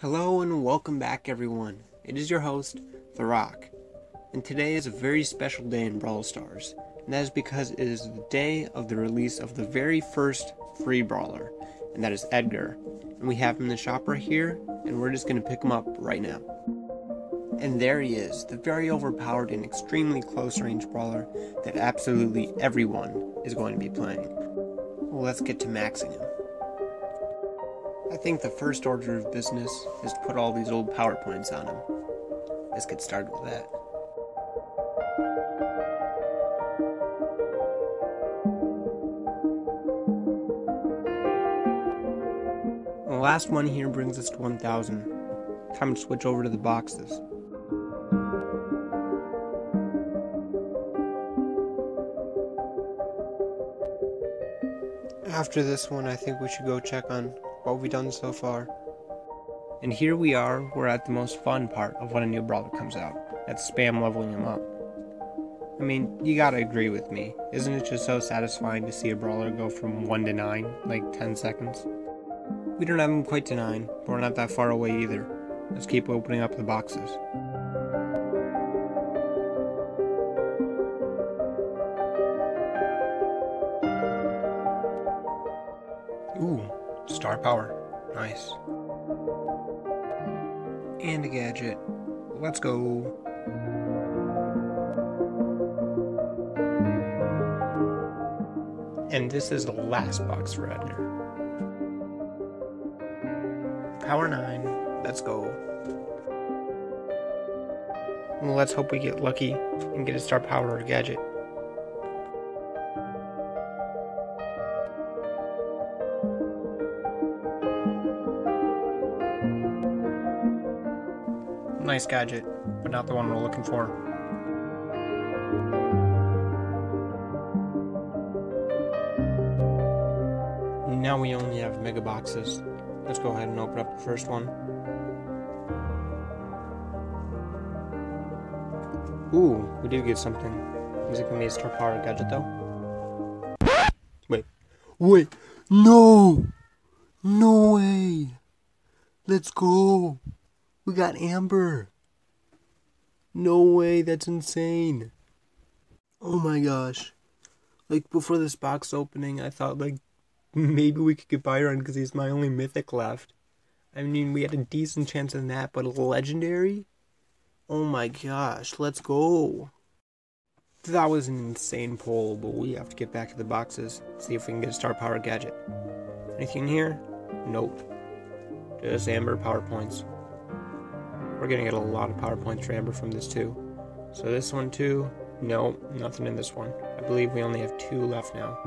Hello and welcome back, everyone. It is your host, The Rock, and today is a very special day in Brawl Stars, and that is because it is the day of the release of the very first free brawler, and that is Edgar. And we have him in the shop right here, and we're just going to pick him up right now. And there he is, the very overpowered and extremely close range brawler that absolutely everyone is going to be playing. Well, let's get to maxing him. I think the first order of business is to put all these old PowerPoints on him. Let's get started with that. The last one here brings us to 1000. Time to switch over to the boxes. After this one, I think we should go check on what we've done so far. And here we are, we're at the most fun part of when a new brawler comes out. That's spam leveling him up. I mean, you gotta agree with me. Isn't it just so satisfying to see a brawler go from 1 to 9, like 10 seconds? We don't have him quite to 9, but we're not that far away either. Let's keep opening up the boxes. Star power. Nice. And a gadget. Let's go. And this is the last box for Edgar. Power 9. Let's go. Let's hope we get lucky and get a star power or gadget. Nice gadget, but not the one we're looking for. Now we only have mega boxes. Let's go ahead and open up the first one. Ooh, we did get something. Is it gonna be a star power gadget though? Wait. Wait, no! No way! Let's go! We got Amber! No way, that's insane! Oh my gosh. Like, before this box opening, I thought, like, maybe we could get Byron because he's my only mythic left. I mean, we had a decent chance in that, but a legendary? Oh my gosh, let's go! That was an insane pull, but we have to get back to the boxes, see if we can get a star power gadget. Anything here? Nope. Just Amber PowerPoints. We're gonna get a lot of PowerPoints for Amber from this too. So this one too, no, nothing in this one. I believe we only have two left now.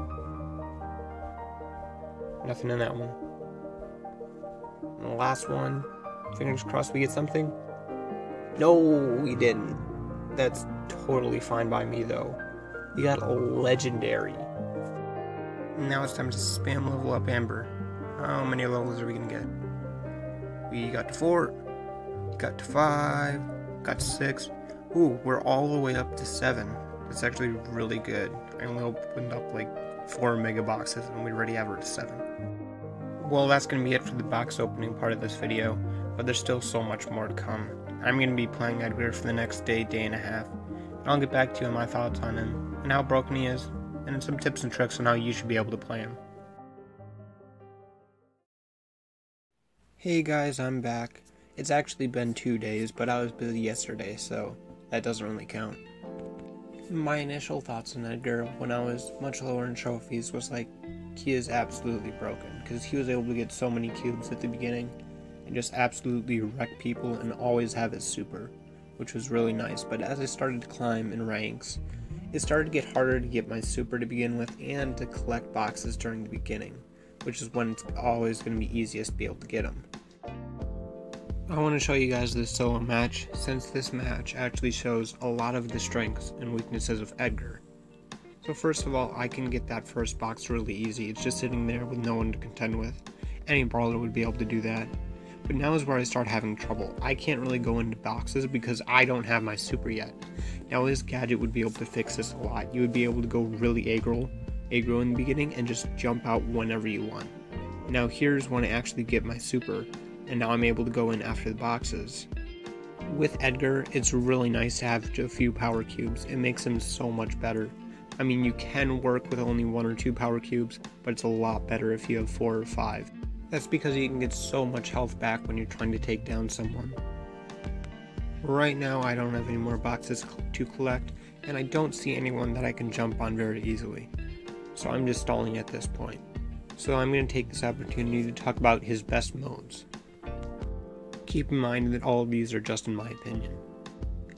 Nothing in that one. And the last one, fingers crossed we get something. No, we didn't. That's totally fine by me though. We got a legendary. Now it's time to spam level up Amber. How many levels are we gonna get? We got to four, got to five, got to six. Ooh, we're all the way up to seven. That's actually really good. I only opened up like four mega boxes and we already have it to seven. Well, that's gonna be it for the box opening part of this video, but there's still so much more to come. I'm gonna be playing Edgar for the next day, day and a half. And I'll get back to you on my thoughts on him, and how broken he is, and some tips and tricks on how you should be able to play him. Hey guys, I'm back. It's actually been two days, but I was busy yesterday, so that doesn't really count. My initial thoughts on Edgar when I was much lower in trophies was like, he is absolutely broken, because he was able to get so many cubes at the beginning, and just absolutely wreck people and always have his super, which was really nice, but as I started to climb in ranks, it started to get harder to get my super to begin with and to collect boxes during the beginning, which is when it's always going to be easiest to be able to get them. I want to show you guys this solo match since this match actually shows a lot of the strengths and weaknesses of Edgar. So first of all, I can get that first box really easy. It's just sitting there with no one to contend with. Any brawler would be able to do that. But now is where I start having trouble. I can't really go into boxes because I don't have my super yet. Now this gadget would be able to fix this a lot. You would be able to go really aggro, aggro in the beginning and just jump out whenever you want. Now here's when I actually get my super and now I'm able to go in after the boxes. With Edgar, it's really nice to have a few power cubes. It makes him so much better. I mean, you can work with only one or two power cubes, but it's a lot better if you have four or five. That's because you can get so much health back when you're trying to take down someone. Right now, I don't have any more boxes to collect, and I don't see anyone that I can jump on very easily. So I'm just stalling at this point. So I'm going to take this opportunity to talk about his best modes. Keep in mind that all of these are just in my opinion.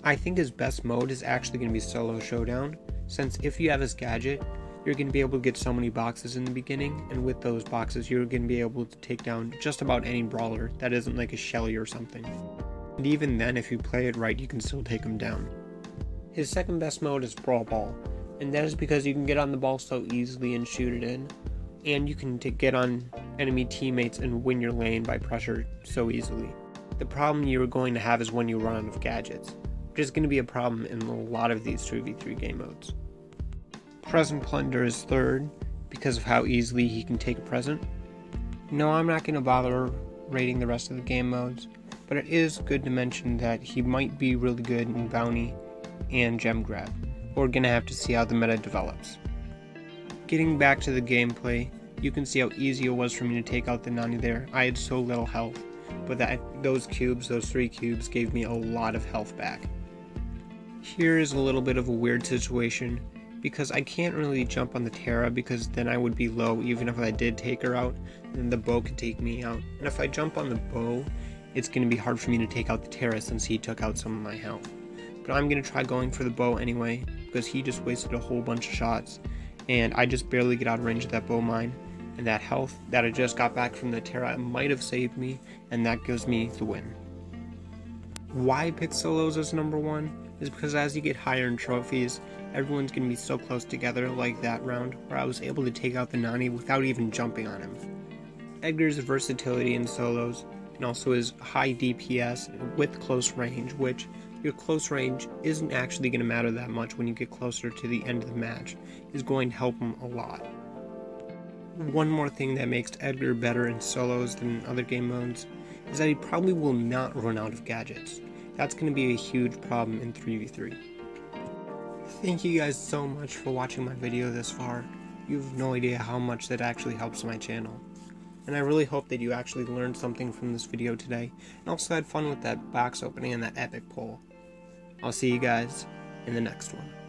I think his best mode is actually going to be Solo Showdown, since if you have his gadget, you're going to be able to get so many boxes in the beginning, and with those boxes, you're going to be able to take down just about any brawler that isn't like a Shelly or something. And even then, if you play it right, you can still take him down. His second best mode is Brawl Ball, and that is because you can get on the ball so easily and shoot it in, and you can get on enemy teammates and win your lane by pressure so easily. The problem you're going to have is when you run out of gadgets, which is going to be a problem in a lot of these 2v3 game modes. Present Plunder is third because of how easily he can take a present. No, I'm not going to bother rating the rest of the game modes, but it is good to mention that he might be really good in Bounty and Gem Grab. We're going to have to see how the meta develops. Getting back to the gameplay, you can see how easy it was for me to take out the Nani there. I had so little health, but that those cubes, those three cubes, gave me a lot of health back. Here is a little bit of a weird situation because I can't really jump on the Tara because then I would be low even if I did take her out, then the Bo could take me out. And if I jump on the Bo, it's going to be hard for me to take out the Tara since he took out some of my health. But I'm going to try going for the Bo anyway because he just wasted a whole bunch of shots and I just barely get out of range of that Bo mine. And that health that I just got back from the Tara might have saved me, and that gives me the win. Why pick solos as number one is because as you get higher in trophies, everyone's going to be so close together like that round where I was able to take out the Nani without even jumping on him. Edgar's versatility in solos and also his high DPS with close range, which your close range isn't actually going to matter that much when you get closer to the end of the match, is going to help him a lot. One more thing that makes Edgar better in solos than other game modes is that he probably will not run out of gadgets. That's going to be a huge problem in 3v3. Thank you guys so much for watching my video this far. You have no idea how much that actually helps my channel. And I really hope that you actually learned something from this video today and also had fun with that box opening and that epic poll. I'll see you guys in the next one.